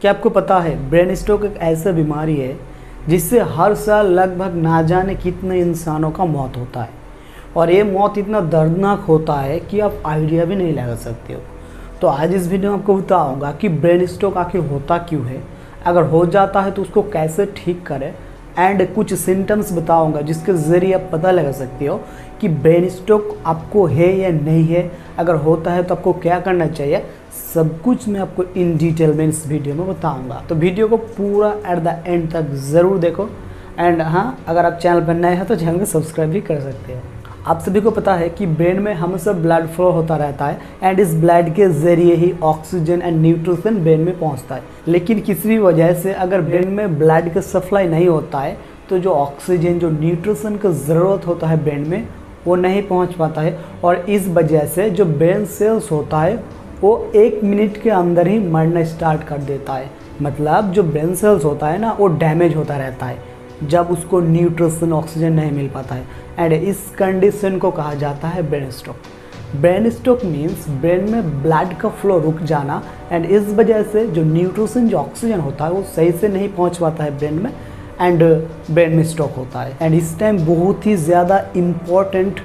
क्या आपको पता है, ब्रेन स्ट्रोक एक ऐसा बीमारी है जिससे हर साल लगभग ना जाने कितने इंसानों का मौत होता है। और ये मौत इतना दर्दनाक होता है कि आप आइडिया भी नहीं लगा सकते हो। तो आज इस वीडियो में आपको बताऊँगा कि ब्रेन स्ट्रोक आखिर होता क्यों है। अगर हो जाता है तो उसको कैसे ठीक करें। एंड कुछ सिम्टम्स बताऊँगा जिसके ज़रिए आप पता लगा सकते हो कि ब्रेन स्ट्रोक आपको है या नहीं है। अगर होता है तो आपको क्या करना चाहिए? सब कुछ मैं आपको इन डिटेल में इस वीडियो में बताऊँगा। तो वीडियो को पूरा एट द एंड तक ज़रूर देखो। एंड हाँ अगर आप चैनल पर नए हैं तो चैनल को सब्सक्राइब भी कर सकते हो। आप सभी को पता है कि ब्रेन में हमेशा ब्लड फ्लो होता रहता है एंड इस ब्लड के ज़रिए ही ऑक्सीजन एंड न्यूट्रिशन ब्रेन में पहुँचता है। लेकिन किसी भी वजह से अगर ब्रेन में ब्लड का सप्लाई नहीं होता है तो जो ऑक्सीजन जो न्यूट्रिशन का ज़रूरत होता है ब्रेन में, वो नहीं पहुँच पाता है। और इस वजह से जो ब्रेन सेल्स होता है वो एक मिनट के अंदर ही मरना स्टार्ट कर देता है। मतलब जो ब्रेन सेल्स होता है ना, वो डैमेज होता रहता है, जब उसको न्यूट्रिशन ऑक्सीजन नहीं मिल पाता है। एंड इस कंडीशन को कहा जाता है brain stroke brain stroke means brain में ब्लड का फ्लो रुक जाना एंड इस वजह से जो न्यूट्रिशन जो ऑक्सीजन होता है, वो सही से नहीं पहुँच पाता है ब्रेन में एंड ब्रेन में स्ट्रोक होता है। एंड इस टाइम बहुत ही ज़्यादा इंपॉर्टेंट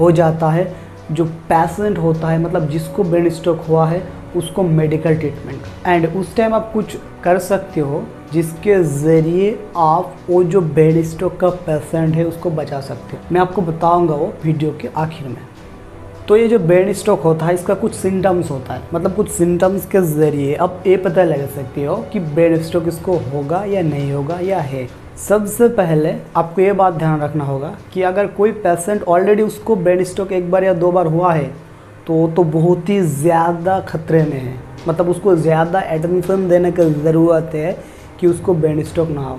हो जाता है जो पेशेंट होता है मतलब जिसको ब्रेन स्ट्रोक हुआ है, उसको मेडिकल ट्रीटमेंट एंड उस टाइम आप कुछ कर सकते हो, जिसके ज़रिए आप वो जो ब्रेन स्ट्रोक का पेशेंट है, उसको बचा सकते हो. मैं आपको बताऊँगा वो वीडियो के आखिर में. तो ये जो ब्रेन स्ट्रोक होता है, इसका कुछ सिम्टम्स होता है. मतलब कुछ सिम्टम्स के ज़रिए आप ये पता लगा सकते हो कि ब्रेन स्ट्रोक इसको होगा या नहीं होगा या है. सबसे पहले आपको ये बात ध्यान रखना होगा कि अगर कोई पेशेंट ऑलरेडी उसको ब्रेन स्ट्रोक एक बार या दो बार हुआ है तो तो बहुत ही ज़्यादा खतरे में है। मतलब उसको ज़्यादा एटेंशन देने की ज़रूरत है कि उसको ब्रेन स्ट्रोक ना हो।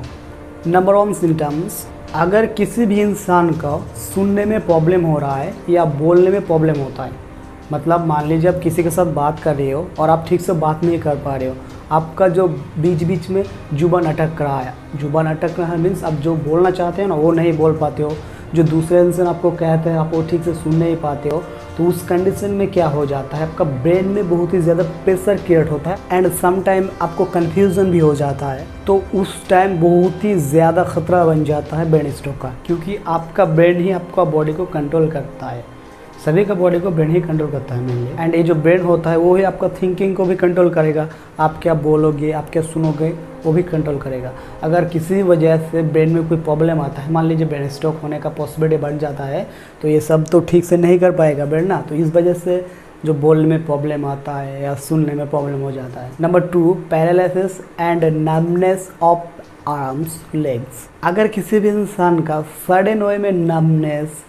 नंबर वन सिम्टम्स अगर किसी भी इंसान का सुनने में प्रॉब्लम हो रहा है या बोलने में प्रॉब्लम होता है मतलब मान लीजिए आप किसी के साथ बात कर रहे हो और आप ठीक से बात नहीं कर पा रहे हो आपका जो बीच बीच में ज़ुबान अटक रहा है। ज़ुबान अटक रहा है मीन्स आप जो बोलना चाहते हो ना, वो नहीं बोल पाते हो। जो दूसरे इंसान आपको कहते हैं, आप वो ठीक से सुन नहीं पाते हो तो उस कंडीशन में क्या हो जाता है? आपका ब्रेन में बहुत ही ज़्यादा प्रेशर क्रिएट होता है एंड सम टाइम आपको कन्फ्यूज़न भी हो जाता है। तो उस टाइम बहुत ही ज़्यादा खतरा बन जाता है ब्रेन स्ट्रोक का, क्योंकि आपका ब्रेन ही आपका बॉडी को कंट्रोल करता है। सभी का बॉडी को ब्रेन ही कंट्रोल करता है मेनली एंड ये जो ब्रेन होता है, वो ही आपका थिंकिंग को भी कंट्रोल करेगा। आप क्या बोलोगे, आप क्या सुनोगे, वो भी कंट्रोल करेगा। अगर किसी वजह से ब्रेन में कोई प्रॉब्लम आता है, मान लीजिए ब्रेन स्ट्रोक होने का पॉसिबिलिटी बढ़ जाता है तो ये सब तो ठीक से नहीं कर पाएगा ब्रेन ना। तो इस वजह से जो बोलने में प्रॉब्लम आता है या सुनने में प्रॉब्लम हो जाता है। Number two paralysis and numbness of arms legs अगर किसी भी इंसान का सडन वे में नमनेस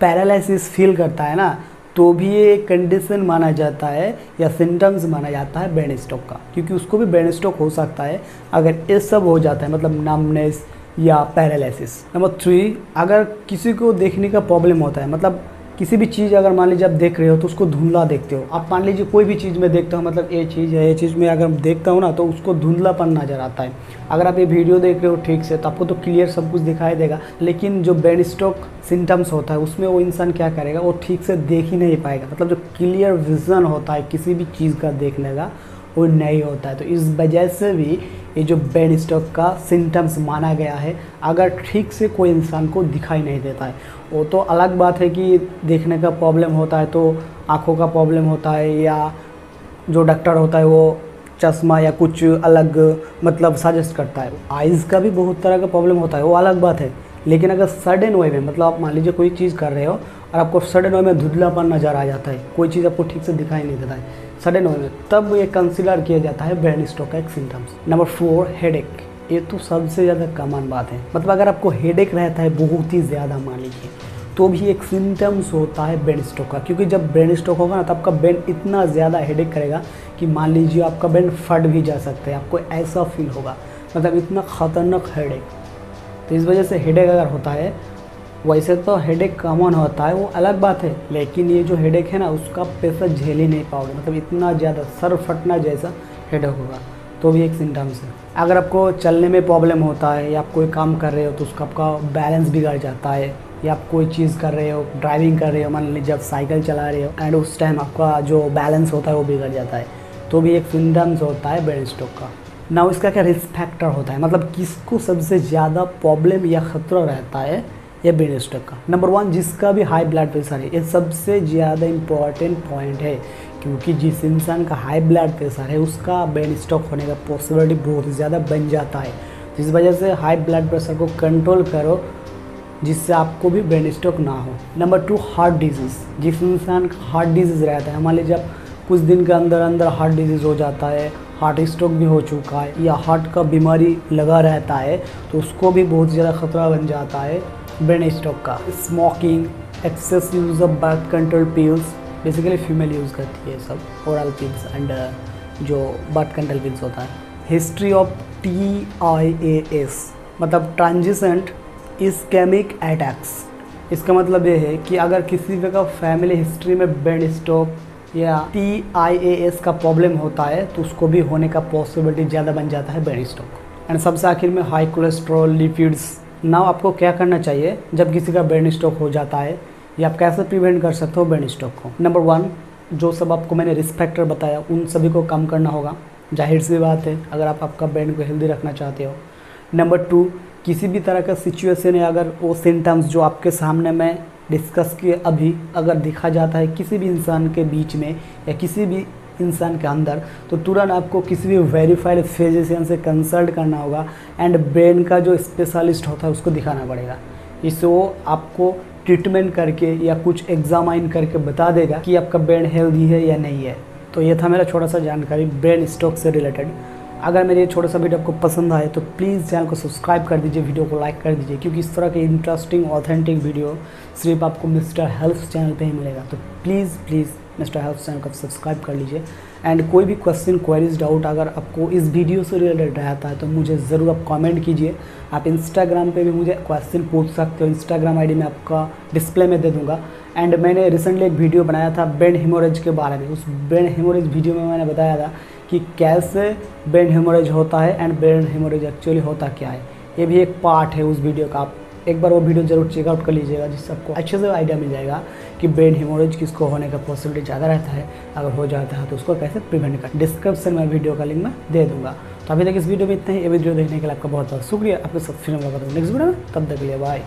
पैरालिसिस फील करता है ना तो भी ये कंडीशन माना जाता है या सिम्टम्स माना जाता है ब्रेन स्ट्रोक का। क्योंकि उसको भी ब्रेन स्ट्रोक हो सकता है अगर ये सब हो जाता है मतलब नमनेस या पैरालिसिस नंबर थ्री अगर किसी को देखने का प्रॉब्लम होता है मतलब किसी भी चीज़ अगर मान लीजिए आप देख रहे हो तो उसको धुंधला देखते हो। आप मान लीजिए कोई भी चीज़ में देखता हूँ मतलब ये चीज़ है, ये चीज़ में अगर देखता हूँ ना तो उसको धुंधलापन नज़र आता है। अगर आप ये वीडियो देख रहे हो ठीक से तो आपको तो क्लियर सब कुछ दिखाई देगा, लेकिन जो ब्रेन स्ट्रोक सिम्टम्स होता है, उसमें वो इंसान क्या करेगा, वो ठीक से देख ही नहीं पाएगा। मतलब जो क्लियर विजन होता है किसी भी चीज़ का देखने का वो नहीं होता है। तो इस वजह से भी ये जो ब्रेन स्ट्रोक का सिम्टम्स माना गया है, अगर ठीक से कोई इंसान को दिखाई नहीं देता है। वो तो अलग बात है कि देखने का प्रॉब्लम होता है तो आँखों का प्रॉब्लम होता है या जो डॉक्टर होता है वो चश्मा या कुछ अलग मतलब सजेस्ट करता है। आइज़ का भी बहुत तरह का प्रॉब्लम होता है, वो अलग बात है। लेकिन अगर सडन वे में मतलब आप मान लीजिए कोई चीज़ कर रहे हो और आपको सडन वे में धुंधलापन नज़र आ जाता है, कोई चीज़ आपको ठीक से दिखाई नहीं देता है सडन में, तब ये कंसिडर किया जाता है ब्रेन स्ट्रोक का एक सिम्टम्स नंबर फोर हेडेक ये तो सबसे ज़्यादा कॉमन बात है। मतलब अगर आपको हेडेक रहता है, बहुत ही ज़्यादा मान लीजिए तो भी एक सिम्टम्स होता है ब्रेन स्ट्रोक का। क्योंकि जब ब्रेन स्ट्रोक होगा ना तो आपका ब्रेन इतना ज़्यादा हेडेक करेगा कि मान लीजिए आपका ब्रेन फट भी जा सकता है, आपको ऐसा फील होगा। मतलब इतना ख़तरनाक हेडेक तो इस वजह से हेडेक अगर होता है वैसे तो हेडेक कॉमन होता है, वो अलग बात है, लेकिन ये जो हेडेक है ना, उसका पैसा झेल ही नहीं पाओगे। मतलब इतना ज़्यादा सर फटना जैसा हेडेक होगा तो भी एक सिम्टम्स है। अगर आपको चलने में प्रॉब्लम होता है, या आप कोई काम कर रहे हो तो उसका आपका बैलेंस बिगड़ जाता है, या आप कोई चीज़ कर रहे हो ड्राइविंग कर रहे हो, मान लीजिए जब साइकिल चला रहे हो एंड उस टाइम आपका जो बैलेंस होता है, वो बिगड़ जाता है तो भी एक सिम्टम्स होता है ब्रेन स्ट्रोक का। ना इसका क्या रिस्क फैक्टर होता है? मतलब किसको सबसे ज़्यादा प्रॉब्लम या ख़तरा रहता है? ये ब्रेन स्ट्रोक का। नंबर वन जिसका भी हाई ब्लड प्रेशर है, ये सबसे ज़्यादा इंपॉर्टेंट पॉइंट है, क्योंकि जिस इंसान का हाई ब्लड प्रेशर है, उसका ब्रेन स्ट्रोक होने का पॉसिबिलिटी बहुत ज़्यादा बन जाता है। जिस वजह से हाई ब्लड प्रेशर को कंट्रोल करो, जिससे आपको भी ब्रेन स्ट्रोक ना हो। नंबर टू हार्ट डिज़ीज़ जिस इंसान का हार्ट डिज़ीज़ रहता है लीजिए जब कुछ दिन के अंदर अंदर हार्ट डिज़ीज़ हो जाता है हार्ट स्ट्रोक भी हो चुका है, या हार्ट का बीमारी लगा रहता है तो उसको भी बहुत ज़्यादा ख़तरा बन जाता है। ब्रेन स्ट्रोक का। Smoking, excess use of birth control pills basically female use करती है सब ओरल पिल्स एंड जो बर्थ कंट्रोल पिल्स होता है। History of T I A S मतलब ट्रांजिशंट इस्केमिक अटैक्स इसका मतलब ये है कि अगर किसी का फैमिली हिस्ट्री में ब्रेन स्ट्रोक या टी आई ए एस का प्रॉब्लम होता है तो उसको भी होने का पॉसिबिलिटी ज़्यादा बन जाता है ब्रेन स्ट्रोक एंड सबसे आखिर में हाई कोलेस्ट्रॉल लिपिड्स नाउ आपको क्या करना चाहिए? जब किसी का ब्रेन स्ट्रोक हो जाता है, या आप कैसे प्रिवेंट कर सकते हो ब्रेन स्ट्रोक को? नंबर वन जो सब आपको मैंने रिस्क फैक्टर बताया, उन सभी को कम करना होगा। ज़ाहिर सी बात है, अगर आप आपका ब्रेन को हेल्दी रखना चाहते हो। नंबर टू किसी भी तरह का सिचुएशन या अगर वो सिम्टम्स जो आपके सामने में डिस्कस किए अभी, अगर देखा जाता है किसी भी इंसान के बीच में या किसी भी इंसान के अंदर तो तुरंत आपको किसी भी वेरीफाइड फिजिशियन से कंसल्ट करना होगा एंड ब्रेन का जो स्पेशलिस्ट होता है उसको दिखाना पड़ेगा। इससे वो आपको ट्रीटमेंट करके या कुछ एग्जामाइन करके बता देगा कि आपका ब्रेन हेल्दी है या नहीं है। तो ये था मेरा छोटा सा जानकारी ब्रेन स्टॉक से रिलेटेड अगर मेरे ये छोटा सा वीडियो आपको पसंद आए तो प्लीज़ चैनल को सब्सक्राइब कर दीजिए वीडियो को लाइक कर दीजिए, क्योंकि इस तरह के इंटरेस्टिंग ऑथेंटिक वीडियो सिर्फ़ आपको मिस्टर हेल्थ चैनल पे ही मिलेगा। तो please please mister health channel को सब्सक्राइब कर लीजिए। एंड कोई भी क्वेश्चन क्वेरीज डाउट अगर आपको इस वीडियो से रिलेटेड रहता है तो मुझे ज़रूर आप कमेंट कीजिए। आप इंस्टाग्राम पे भी मुझे क्वेश्चन पूछ सकते हो। इंस्टाग्राम आईडी मैं आपका डिस्प्ले में दे दूँगा। एंड मैंने रिसेंटली एक वीडियो बनाया था ब्रेन हेमोरेज के बारे में। उस ब्रेन हेमोरेज वीडियो में मैंने बताया था कि कैसे ब्रेन हेमोरेज होता है एंड ब्रेन हेमोरेज एक्चुअली होता क्या है। ये भी एक पार्ट है उस वीडियो का। आप एक बार वो वीडियो ज़रूर चेकआउट कर लीजिएगा जिससे आपको अच्छे से आइडिया मिल जाएगा कि ब्रेन हेमोरेज किसको होने का पॉसिबिलिटी ज़्यादा रहता है, अगर हो जाता है तो उसको कैसे प्रिवेंट कर। डिस्क्रिप्शन में वीडियो का लिंक मैं दे दूँगा। तो अभी तक इस वीडियो में इतना ही। ये वीडियो देखने के लिए आपका बहुत बहुत शुक्रिया। आपके साथ फिर नेक्स्ट वीडियो में। तब तक लिए बाय